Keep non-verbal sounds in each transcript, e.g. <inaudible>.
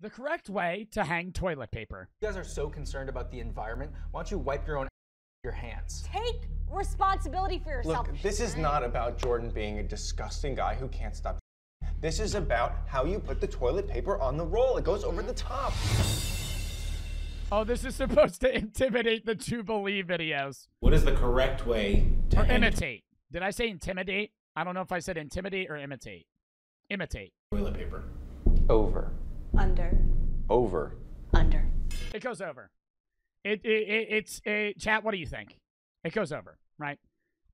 The correct way to hang toilet paper. You guys are so concerned about the environment. Why don't you wipe your own <laughs> your hands? Take responsibility for yourself. Look, this is not about Jordan being a disgusting guy who can't stop. <laughs> This is about how you put the toilet paper on the roll. It goes over the top. Oh, this is supposed to intimidate the to believe videos. What is the correct way to Or imitate. Did I say intimidate? I don't know if I said intimidate or imitate. Imitate. toilet paper? Over. Under. Over. Under. It goes over. It, it, it it's a chat. What do you think? It goes over, right?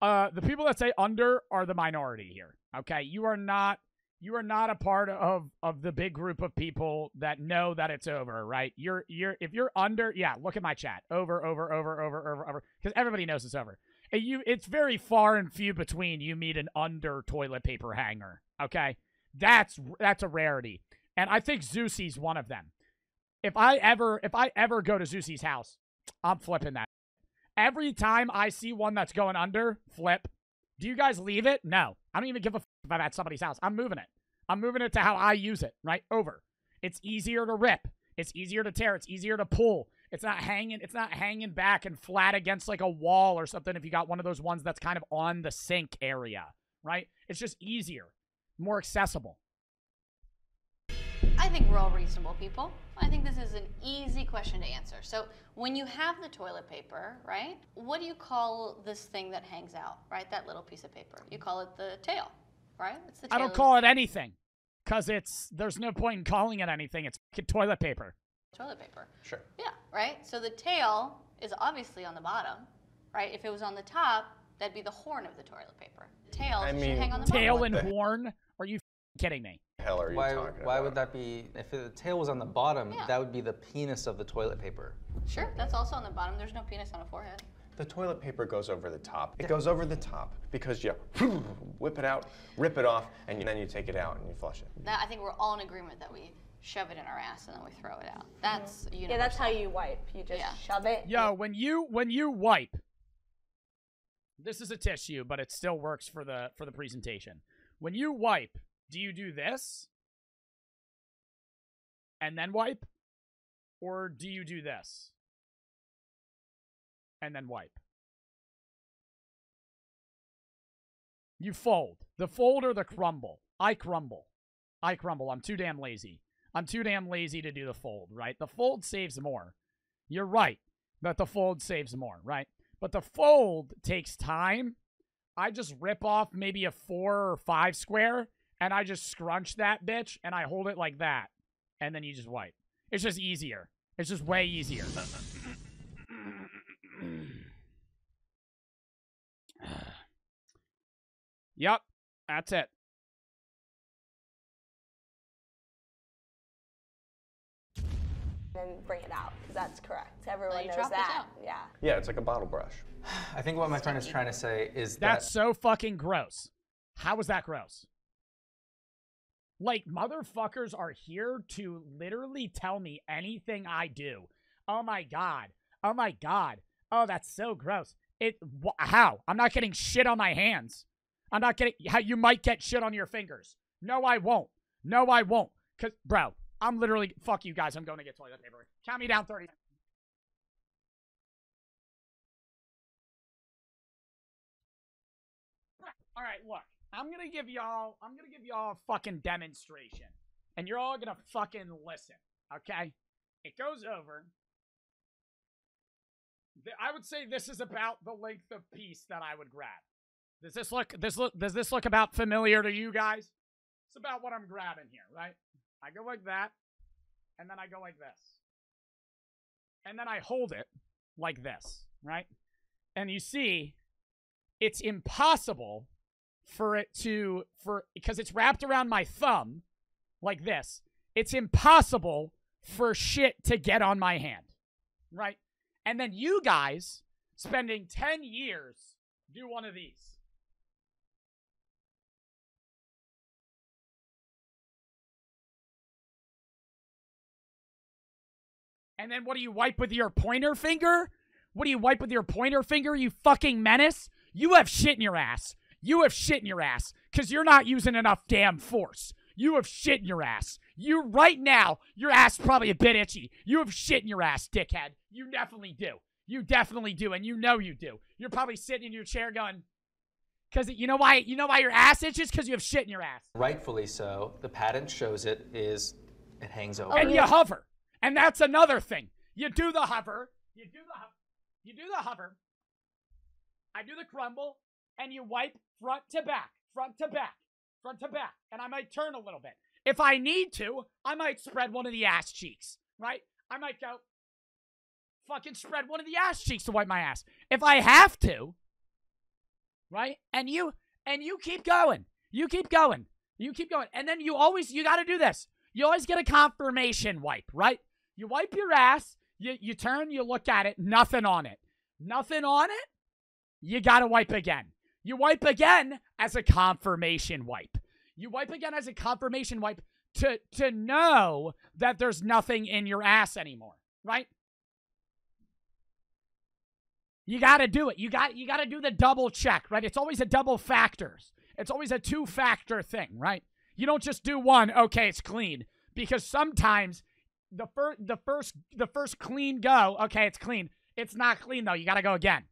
Uh, the people that say under are the minority here. Okay, you are not you are not a part of of the big group of people that know that it's over, right? You're you're if you're under, yeah. Look at my chat. Over, over, over, over, over, over. Because everybody knows it's over. And you, it's very far and few between you meet an under toilet paper hanger. Okay, that's that's a rarity, and I think Zeusy's one of them if I ever if I ever go to Zeusy's house, I'm flipping that. Every time I see one that's going under, flip. Do you guys leave it? No. I don't even give a f- if I'm at somebody's house. I'm moving it. I'm moving it to how I use it, right? Over. It's easier to rip. It's easier to tear. It's easier to pull. It's not hanging it's not hanging back and flat against like a wall or something if you got one of those ones that's kind of on the sink area, right? It's just easier, more accessible. I think we're all reasonable people. I think this is an easy question to answer. So, when you have the toilet paper, right, what do you call this thing that hangs out, right? That little piece of paper. You call it the tail, right? It's the tail. I don't call it anything because it's there's no point in calling it anything. It's toilet paper. toilet paper. Sure. Yeah, right? So the tail is obviously on the bottom, right? If it was on the top, that'd be the horn of the toilet paper. Tail I should hang on the Tail bottom. and horn? Are you f***ing kidding me? hell are you Why, talking why about? would that be? If the tail was on the bottom, Yeah. that would be the penis of the toilet paper. Sure, that's also on the bottom. There's no penis on a forehead. The toilet paper goes over the top. It goes over the top because you <laughs> whip it out, rip it off, and then you take it out and you flush it. That, I think we're all in agreement that we shove it in our ass and then we throw it out. That's universal. Yeah, that's how you wipe. You just Yeah. shove it. Yo, when you when you wipe, this is a tissue, but it still works for the for the presentation. When you wipe, do you do this and then wipe, or do you do this and then wipe? You fold. The fold or the crumble. I crumble. I crumble. I'm too damn lazy. I'm too damn lazy to do the fold, right? The fold saves more. You're right that the fold saves more, right? But the fold takes time. I just rip off maybe a four or five square and I just scrunch that bitch and I hold it like that. And then you just wipe. It's just easier. It's just way easier. <sighs> yep, that's it. and bring it out because that's correct. Everyone you knows drop it that. out. Yeah. Yeah, it's like a bottle brush. <sighs> I think what my friend is trying to say is that. That's that so fucking gross. How was that gross? Like, motherfuckers are here to literally tell me anything I do. Oh my god. Oh my god. Oh, that's so gross. It wh- how? I'm not getting shit on my hands. I'm not getting how you might get shit on your fingers. No, I won't. No, I won't. Cause bro, I'm literally fuck you guys. I'm going to get toilet paper. Count me down 30. All right, look. I'm gonna give y'all. I'm gonna give y'all a fucking demonstration, and you're all gonna fucking listen. Okay? It goes over. I would say this is about the length of piece that I would grab. Does this look? This look? Does this look about familiar to you guys? It's about what I'm grabbing here, right? I go like that, and then I go like this, and then I hold it like this, right? And you see, it's impossible for it to for because it's wrapped around my thumb like this. It's impossible for shit to get on my hand. Right? And then you guys spending 10 years do one of these. And then what do you wipe with your pointer finger? What do you wipe with your pointer finger, you fucking menace? You have shit in your ass. You have shit in your ass because you're not using enough damn force. You have shit in your ass. You right now, your ass probably a bit itchy. You have shit in your ass, dickhead. You definitely do. You definitely do, and you know you do. You're probably sitting in your chair going, because you know why? You know why your ass itches? Because you have shit in your ass. Rightfully so. The patent shows it is it hangs over. and you hover. And that's another thing. You do the hover. You do the hover. You do the hover. I do the crumble, and you wipe front to back, front to back, front to back. And I might turn a little bit. If I need to, I might spread one of the ass cheeks, right? I might go fucking spread one of the ass cheeks to wipe my ass. If I have to, right? And you and you keep going. You keep going. You keep going. And then you always you got to do this. You always get a confirmation wipe, right? You wipe your ass, you you turn, you look at it, nothing on it. Nothing on it? You got to wipe again. You wipe again as a confirmation wipe. You wipe again as a confirmation wipe to to know that there's nothing in your ass anymore, right? You got to do it. You got you got to do the double check, right? It's always a double factors. It's always a two factor thing, right? You don't just do one, okay, it's clean, because sometimes the first the first the first clean go, okay, it's clean. It's not clean though. You got to go again.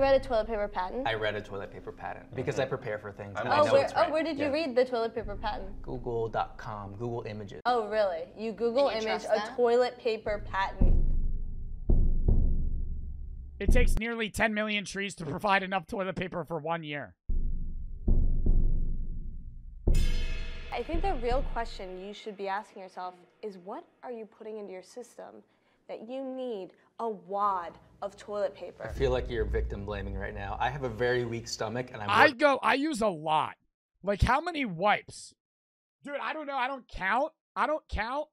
Read a toilet paper patent? I read a toilet paper patent because I prepare for things. I'm I oh, know where, it's oh, oh where did you Yeah. read the toilet paper patent? Google.com, Google Images. Oh, really? You Google you image a toilet paper patent. It takes nearly 10 million trees to provide enough toilet paper for one year. I think the real question you should be asking yourself is what are you putting into your system that you need a wad of toilet paper. I feel like you're victim blaming right now. I have a very weak stomach and I'm I go, I use a lot. Like, how many wipes? Dude, I don't know. I don't count. I don't count.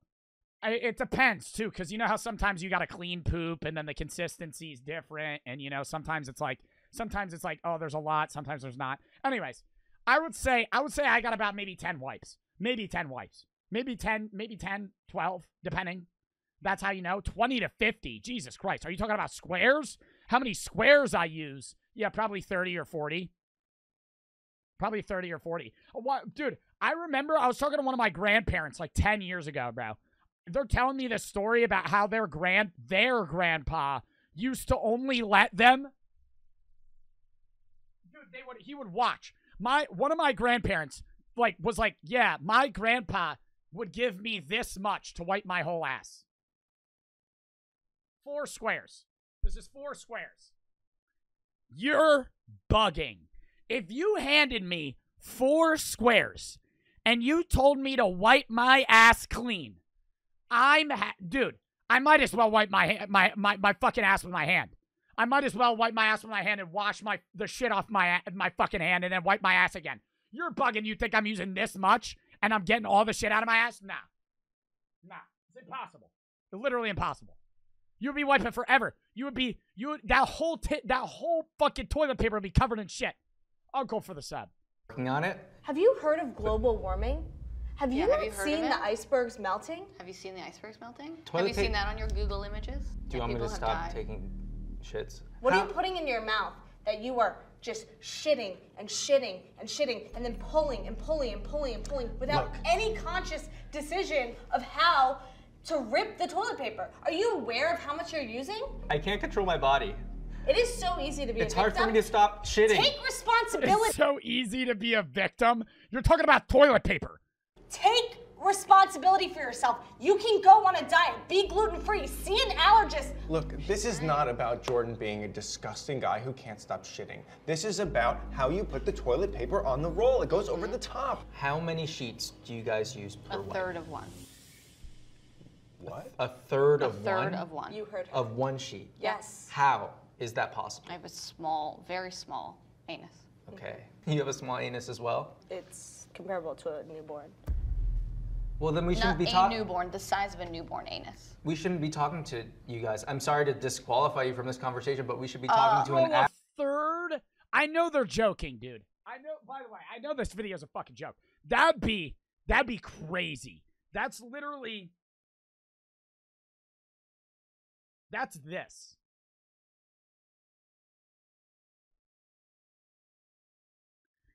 I, it depends, too, because you know how sometimes you got to clean poop and then the consistency is different. And, you know, sometimes it's like, sometimes it's like, oh, there's a lot. Sometimes there's not. Anyways, I would say, I would say I got about maybe 10 wipes. Maybe 10 wipes. Maybe 10, maybe 10, 12, depending. That's how you know. 20 to 50. Jesus Christ. Are you talking about squares? How many squares I use? Yeah, probably 30 or 40. Probably 30 or 40. Oh, What, dude, I remember I was talking to one of my grandparents like 10 years ago, bro. They're telling me this story about how their grand their grandpa used to only let them Dude, they would he would watch. My one of my grandparents like was like, "Yeah, my grandpa would give me this much to wipe my whole ass." Four squares. This is four squares. You're bugging. If you handed me four squares and you told me to wipe my ass clean, I'm dude. I might as well wipe my my my my fucking ass with my hand. I might as well wipe my ass with my hand and wash my the shit off my my fucking hand and then wipe my ass again. You're bugging. You think I'm using this much and I'm getting all the shit out of my ass? Nah, nah. It's impossible. It's Literally impossible. You would be wiping forever. You would be you would, that whole ti- that whole fucking toilet paper would be covered in shit. I'll go for the sub. working on it. Have you heard of global warming? Have you Yeah, have you seen the icebergs melting? Have you seen the icebergs melting? Toilet have you seen that on your Google images? Do you Yeah, want me to stop died. taking shits? What How- are you putting in your mouth that you are just shitting and shitting and shitting and then pulling and pulling and pulling and pulling without Look. any conscious decision of how to rip the toilet paper? Are you aware of how much you're using? I can't control my body. It is so easy to be It's a victim. It's hard for me to stop shitting. Take responsibility. It's so easy to be a victim. You're talking about toilet paper. Take responsibility for yourself. You can go on a diet, be gluten free, see an allergist. Look, this is not about Jordan being a disgusting guy who can't stop shitting. This is about how you put the toilet paper on the roll. It goes over the top. How many sheets do you guys use per A wipe? third of one. What? A third A of third one. of one. You heard her. of one sheet. yes. How is that possible? I have a small, very small anus. Okay. You have a small anus as well. It's comparable to a newborn. Well, then we shouldn't Not be a talking. newborn, the size of a newborn anus. We shouldn't be talking to you guys. I'm sorry to disqualify you from this conversation, but we should be Uh, talking to an a app. third? I know they're joking, dude. I know. By the way, I know this video is a fucking joke. That'd be that'd be crazy. That's literally. That's this.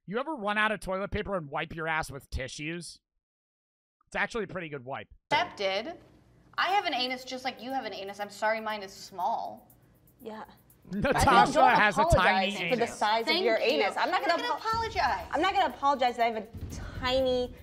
You ever run out of toilet paper and wipe your ass with tissues? It's actually a pretty good wipe. Accepted. I have an anus just like you have an anus. I'm sorry mine is small. Yeah. Natasha don't has a tiny apologize for the size Thank of your you. anus. I'm not gonna, not apo- apologize. I'm not gonna apologize that I have a tiny,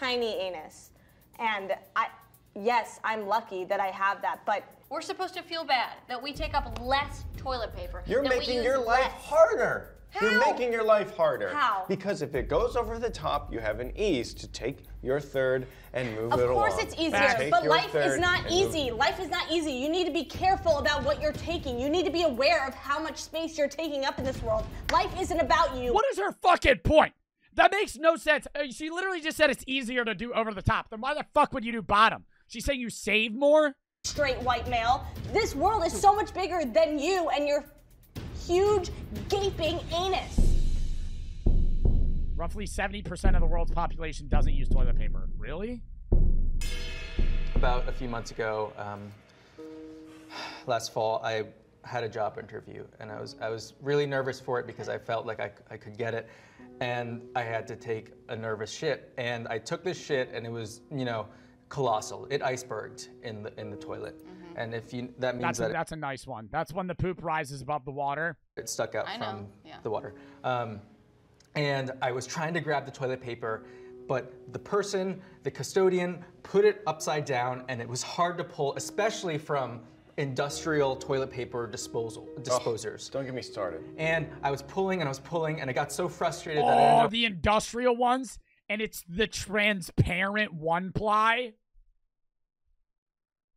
tiny anus. And I, yes, I'm lucky that I have that. But We're supposed to feel bad that we take up less toilet paper. You're that we making use your life less. harder. You're making your life harder. How? Because if it goes over the top, you have an ease to take your third and move of it along. Of course it's easier. But life is not and move- easy. Life is not easy. You need to be careful about what you're taking. You need to be aware of how much space you're taking up in this world. Life isn't about you. What is her fucking point? That makes no sense. Uh, She literally just said it's easier to do over the top. Then why the fuck would you do bottom? She's saying you save more? Straight white male. This world is so much bigger than you and your huge gaping anus. Roughly 70% of the world's population doesn't use toilet paper. Really? About a few months ago, um, last fall, I had a job interview, and I was I was really nervous for it because I felt like I, I could get it, and I had to take a nervous shit, and I took this shit, and it was you know colossal. It iceberged in the in the toilet, and if you that means That's a, that that's a nice one. That's when the poop rises above the water. it stuck out I from yeah. the water. Um, and I was trying to grab the toilet paper, but the person, the custodian, put it upside down, and it was hard to pull, especially from industrial toilet paper disposal disposers. Don't get me started. And I was pulling and I was pulling, and I got so frustrated that I ended Oh, up the industrial ones, and it's the transparent one ply.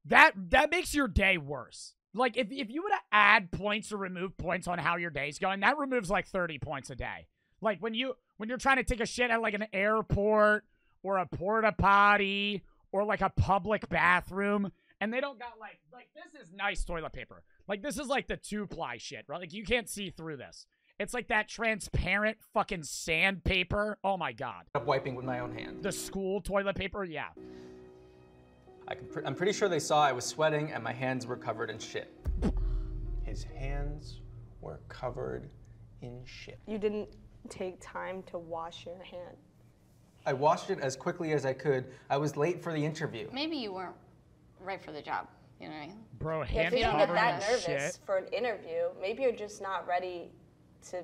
That that makes your day worse. Like if if you were to add points or remove points on how your day's going, that removes like 30 points a day. Like when you when you're trying to take a shit at like an airport or a porta potty or like a public bathroom and they don't got like like this is nice toilet paper. Like this is like the two ply shit, right? Like you can't see through this. It's like that transparent fucking sandpaper. Oh my god. up wiping with my own hand. The school toilet paper, yeah. I can pre- I'm pretty sure they saw I was sweating and my hands were covered in shit. His hands were covered in shit. You didn't take time to wash your hand. I washed it as quickly as I could. I was late for the interview. Maybe you weren't right for the job. You know what I mean? Bro, Yeah, if you don't get that nervous shit. for an interview, maybe you're just not ready to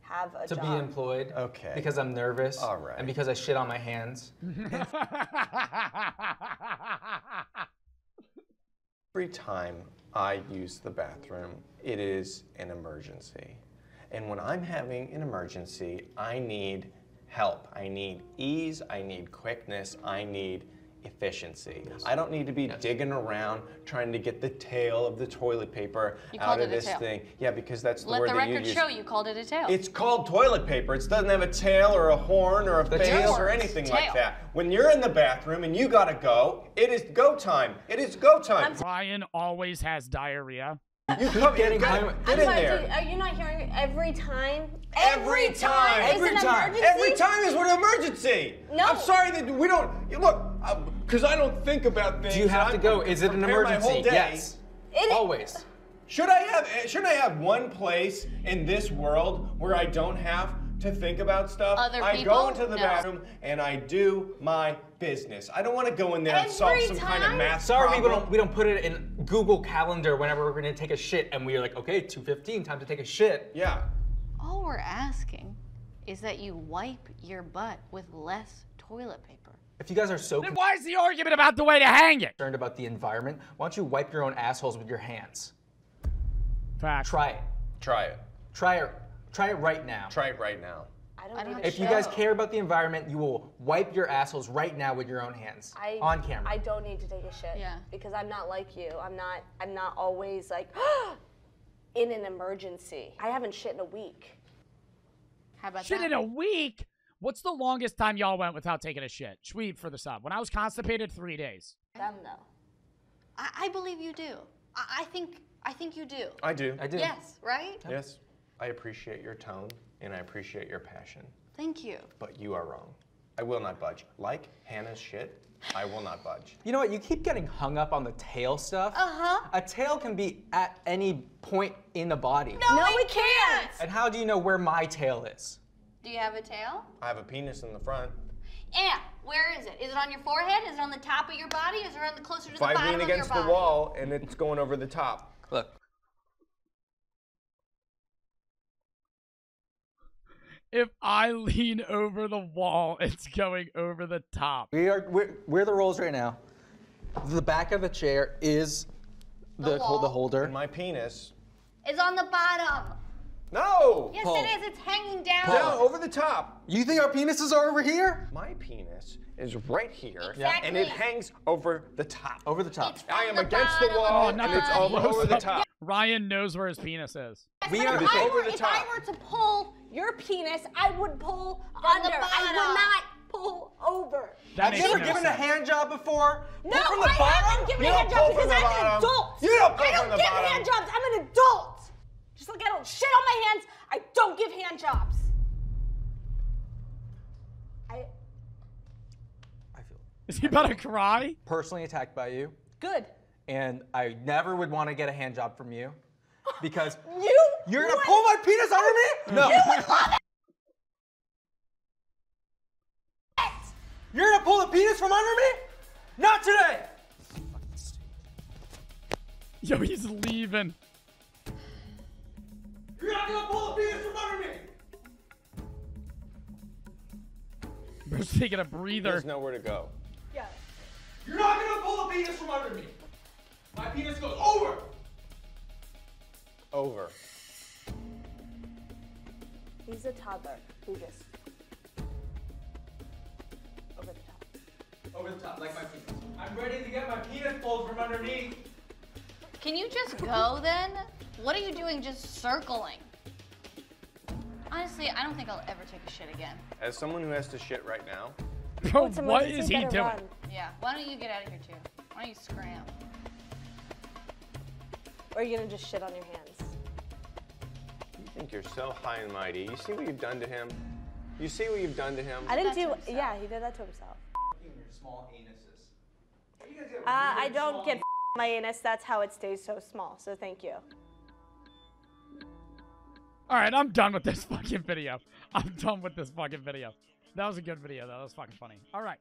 have a to job. be employed. Okay. Because I'm nervous. All right. And because I shit on my hands. <laughs> Every time I use the bathroom, it is an emergency. And when I'm having an emergency, I need help. I need ease, I need quickness, I need efficiency. I don't need to be digging around trying to get the tail of the toilet paper You out of this thing. Yeah, because that's the Let word the that you record use. show you called it a tail. It's called toilet paper. It doesn't have a tail or a horn or a face tail. or anything like that. When you're in the bathroom and you gotta go, it is go time. It is go time. Ryan always has diarrhea. You come getting get, high- get I'm in sorry, there. dude, are you not hearing it? every time? Every time. is Every an time. emergency? Every time is an emergency. No. I'm sorry that we don't look uh, because I don't think about things. Do you have to I'm- go? Is it an prepare my whole emergency? day. Yes. It- Always. Should I have? Eh, shouldn't I have one place in this world where I don't have to think about stuff? Other I people? go into the No. bathroom and I do my business. I don't want to go in there and solve Every some kind of time? math Sorry, we problem. don't we don't put it in Google Calendar whenever we're gonna take a shit, and we're like, okay, 2:15, time to take a shit. Yeah. All we're asking is that you wipe your butt with less toilet paper. If you guys are so Then why is the argument about the way to hang it? concerned about the environment, why don't you wipe your own assholes with your hands? Fact. Try it. Try it. Try it. Try it right now. Try it right now. I don't, I don't If to you guys care about the environment, you will wipe your assholes right now with your own hands I, on camera. I don't need to take a shit. Yeah. Because I'm not like you. I'm not. I'm not always like <gasps> in an emergency. I haven't shit in a week. How about Shit that? in a week? What's the longest time y'all went without taking a shit? Schweeb for the sub. When I was constipated, three days. Them though. I, I believe you do. I, I think I think you do. I do. I do. Yes, right? Yes. I appreciate your tone and I appreciate your passion, Thank you. but you are wrong. I will not budge. Like Hannah's shit, I will not budge. You know what? You keep getting hung up on the tail stuff. Uh-huh. A tail can be at any point in the body. No, No, we we can't. And how do you know where my tail is? Do you have a tail? I have a penis in the front. Yeah. where is it? Is it on your forehead? Is it on the top of your body? Is it on the closer to If the I bottom lean of against your the body? wall and it's going over the top. Look, If I lean over the wall, it's going over the top. we are we're, we're the roles right now. The back of the chair is the The hol- the holder. And my penis. is on the bottom. No! Yes, Paul. it is. It's hanging down. Down over the top. You think our penises are over here? My penis is right here, Exactly. and it hangs over the top. Over the top. It's I am the against the wall, of and it's the over, over the top. <laughs> Ryan knows where his penis is. We are I over were, the if I were to pull your penis, I would pull the under. I would not pull over. That Have you ever no given a sense. hand job before? No, from the I bottom? haven't given You a don't hand pull job because I'm an adult. You don't pull I don't from the give bottom. hand jobs. I'm an adult. Just like I don't shit on my hands, I don't give hand jobs. I I feel Is he about to cry? personally attacked by you, good. and I never would want to get a hand job from you because <gasps> You you're gonna would- pull my penis under me? No. You would love it. You're gonna pull the penis from under me? Not today. Yo, he's leaving. You're not gonna pull the penis from under me. Bro's taking a breather. There's nowhere to go. Yeah. You're not gonna pull the penis from under me. My penis goes over. Over. He's a toddler who just over the top. Over the top, like my penis. I'm ready to get my penis pulled from underneath. Can you just go then? What are you doing just circling? Honestly, I don't think I'll ever take a shit again. As someone who has to shit right now, Bro, It's what emergency, is he doing? run. Yeah. Why don't you get out of here too? Why don't you scram? Or are you gonna just shit on your hands? you think you're so high and mighty. You see what you've done to him? You see what you've done to him? I didn't do. himself. Yeah, he did that to himself. Your small anuses. You Uh, I don't small get my anus. That's how it stays so small. So thank you. Alright, I'm done with this <laughs> fucking video. I'm done with this fucking video. That was a good video, though. That was fucking funny. Alright.